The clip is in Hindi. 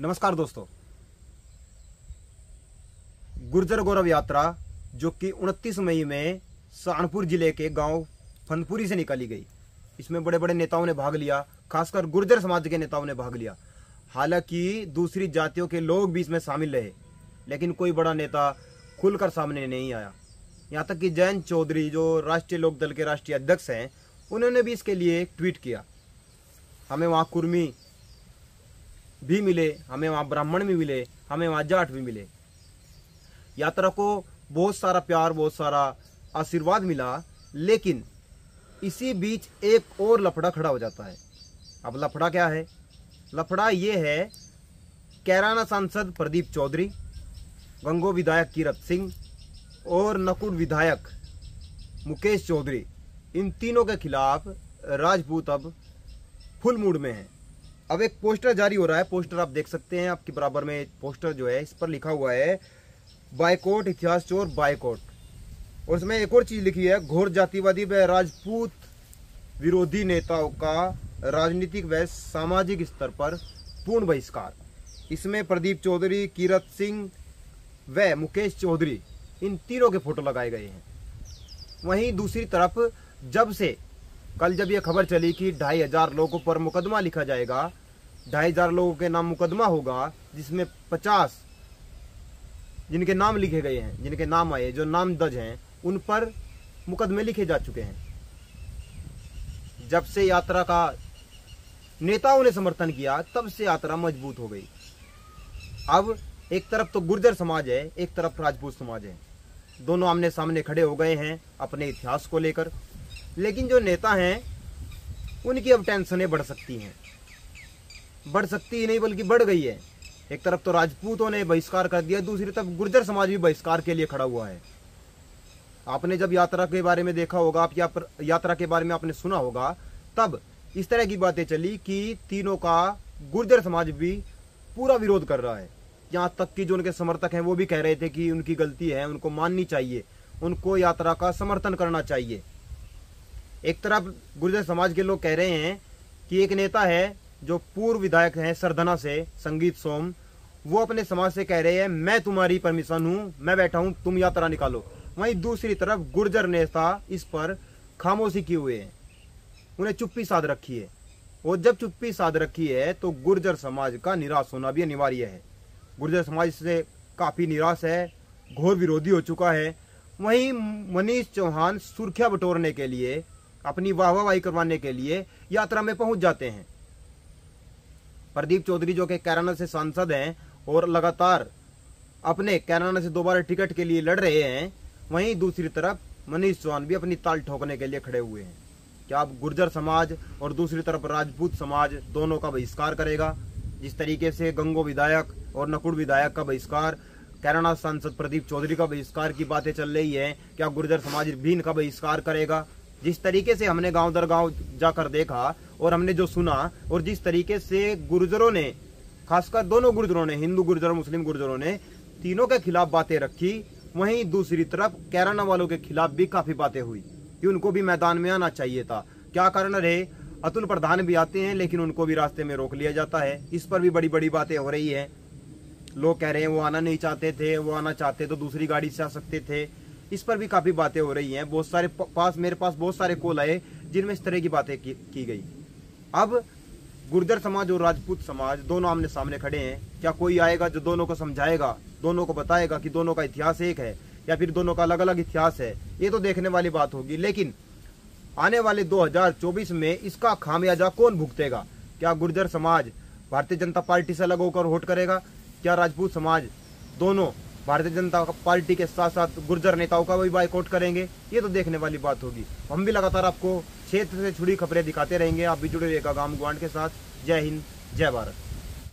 नमस्कार दोस्तों। गुर्जर गौरव यात्रा, जो कि 29 मई में सहारनपुर ज़िले के गाँव फनपुरी से निकाली गई। इसमें बड़े बड़े नेताओं ने भाग लिया, खासकर गुर्जर समाज के नेताओं ने भाग लिया। हालाँकि दूसरी जातियों के लोग भी इसमें शामिल रहे, लेकिन कोई बड़ा नेता खुलकर सामने नहीं आया। यहाँ तक कि जयंत चौधरी, जो राष्ट्रीय लोकदल के राष्ट्रीय अध्यक्ष हैं, उन्होंने भी इसके लिए एक ट्वीट किया। हमें वहाँ कुर्मी भी मिले, हमें वहाँ ब्राह्मण भी मिले, हमें वहाँ जाट भी मिले। यात्रा को बहुत सारा प्यार, बहुत सारा आशीर्वाद मिला, लेकिन इसी बीच एक और लफड़ा खड़ा हो जाता है। अब लफड़ा क्या है? लफड़ा ये है, कैराना सांसद प्रदीप चौधरी, गंगो विधायक कीरत सिंह और नकुल विधायक मुकेश चौधरी, इन तीनों के खिलाफ राजपूत अब फुल मूड में है। अब एक पोस्टर जारी हो रहा है, पोस्टर आप देख सकते हैं, आपके बराबर में पोस्टर जो है, इस पर लिखा हुआ है, बायकोट इतिहास चोर, बायकोट। और इसमें एक और चीज़ लिखी है, घोर जातिवादी व राजपूत विरोधी नेताओं का राजनीतिक व सामाजिक स्तर पर पूर्ण बहिष्कार। इसमें प्रदीप चौधरी, कीरत सिंह व मुकेश चौधरी, इन तीनों के फ़ोटो लगाए गए हैं। वहीं दूसरी तरफ़, जब से कल जब यह खबर चली कि ढाई हज़ार लोगों पर मुकदमा लिखा जाएगा, ढाई हज़ार लोगों के नाम मुकदमा होगा, जिसमें पचास जिनके नाम लिखे गए हैं, जिनके नाम आए, जो नाम दर्ज हैं, उन पर मुकदमे लिखे जा चुके हैं। जब से यात्रा का नेताओं ने समर्थन किया, तब से यात्रा मज़बूत हो गई। अब एक तरफ़ तो गुर्जर समाज है, एक तरफ़ राजपूत समाज है। दोनों आमने सामने खड़े हो गए हैं अपने इतिहास को लेकर। लेकिन जो नेता हैं उनकी अब टेंशनें बढ़ सकती हैं। बढ़ सकती ही नहीं बल्कि बढ़ गई है। एक तरफ़ तो राजपूतों ने बहिष्कार कर दिया दूसरी तरफ़ गुर्जर समाज भी बहिष्कार के लिए खड़ा हुआ है। आपने जब यात्रा के बारे में देखा होगा आप या पर, यात्रा के बारे में आपने सुना होगा तब इस तरह की बातें चली कि तीनों का गुर्जर समाज भी पूरा विरोध कर रहा है। यहाँ तक कि जो उनके समर्थक हैं वो भी कह रहे थे कि उनकी गलती है उनको माननी चाहिए उनको यात्रा का समर्थन करना चाहिए। एक तरफ़ गुर्जर समाज के लोग कह रहे हैं कि एक नेता है जो पूर्व विधायक हैं सरधना से, संगीत सोम। वो अपने समाज से कह रहे हैं, मैं तुम्हारी परमिशन हूँ, मैं बैठा हूँ, तुम यात्रा निकालो। वहीं दूसरी तरफ़ गुर्जर नेता इस पर खामोशी किए हुए हैं। उन्हें चुप्पी साध रखी है। और जब चुप्पी साध रखी है तो गुर्जर समाज का निराश होना भी अनिवार्य है। गुर्जर समाज से काफ़ी निराश है, घोर विरोधी हो चुका है। वहीं मनीष चौहान सुर्खिया बटोरने के लिए अपनी वाहवाही करवाने के लिए यात्रा में पहुँच जाते हैं। प्रदीप चौधरी जो कि कैराना से सांसद हैं और लगातार अपने कैराना से दोबारा टिकट के लिए लड़ रहे हैं, वहीं दूसरी तरफ़ मनीष चौहान भी अपनी ताल ठोकने के लिए खड़े हुए हैं। क्या अब गुर्जर समाज और दूसरी तरफ़ राजपूत समाज दोनों का बहिष्कार करेगा? जिस तरीके से गंगो विधायक और नकुड़ विधायक का बहिष्कार, कैराना सांसद प्रदीप चौधरी का बहिष्कार की बातें चल रही है, क्या गुर्जर समाज भी इनका बहिष्कार करेगा? जिस तरीके से हमने गाँव दर गाँव जाकर देखा और हमने जो सुना और जिस तरीके से गुर्जरों ने, खासकर दोनों गुर्जरों ने, हिंदू गुर्जर, मुस्लिम गुर्जरों ने, तीनों के खिलाफ बातें रखी, वहीं दूसरी तरफ़ कैराना वालों के खिलाफ भी काफ़ी बातें हुई कि उनको भी मैदान में आना चाहिए था। क्या कारण रहे? अतुल प्रधान भी आते हैं, लेकिन उनको भी रास्ते में रोक लिया जाता है। इस पर भी बड़ी बड़ी बातें हो रही है। लोग कह रहे हैं, वो आना नहीं चाहते थे, वो आना चाहते तो दूसरी गाड़ी से आ सकते थे। इस पर भी काफ़ी बातें हो रही हैं। बहुत सारे पास मेरे पास बहुत सारे कॉल आए जिनमें इस तरह की बातें की, की गई। अब गुर्जर समाज और राजपूत समाज दोनों आमने सामने खड़े हैं। क्या कोई आएगा जो दोनों को समझाएगा दोनों को बताएगा कि दोनों का इतिहास एक है या फिर दोनों का अलग अलग इतिहास है? ये तो देखने वाली बात होगी। लेकिन आने वाले 2024 में इसका खामियाजा कौन भुगतेगा? क्या गुर्जर समाज भारतीय जनता पार्टी से अलग होकर वोट करेगा? क्या राजपूत समाज दोनों भारतीय जनता पार्टी के साथ साथ गुर्जर नेताओं का भी बाइकआउट करेंगे। ये तो देखने वाली बात होगी। हम भी लगातार आपको क्षेत्र से जुड़ी खबरें दिखाते रहेंगे। आप भी जुड़े रहेगा गाँव गुआंड के साथ। जय हिंद, जय भारत।